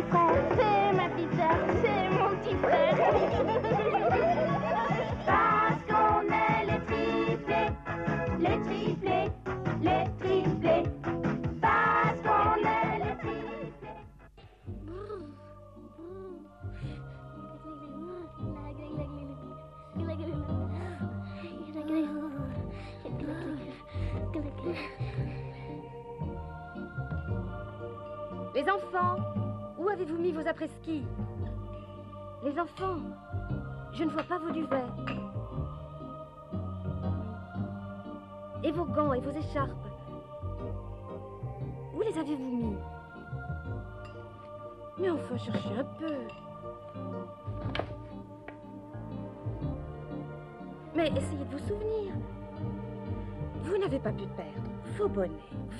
petit frère, c'est ma petite sœur, c'est mon petit frère. Parce qu'on est les triplés, les triplés, les triplés. Parce qu'on est les triplés. Les enfants, où avez-vous mis vos après-ski Les enfants, je ne vois pas vos duvets. Et vos gants et vos écharpes Où les avez-vous mis Mais enfin, cherchez un peu. Mais essayez de vous souvenir. Vous n'avez pas pu perdre vos bonnets,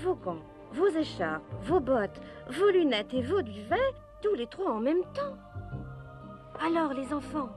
vos gants, vos écharpes, vos bottes, vos lunettes et vos duvets, tous les trois en même temps. Alors, les enfants,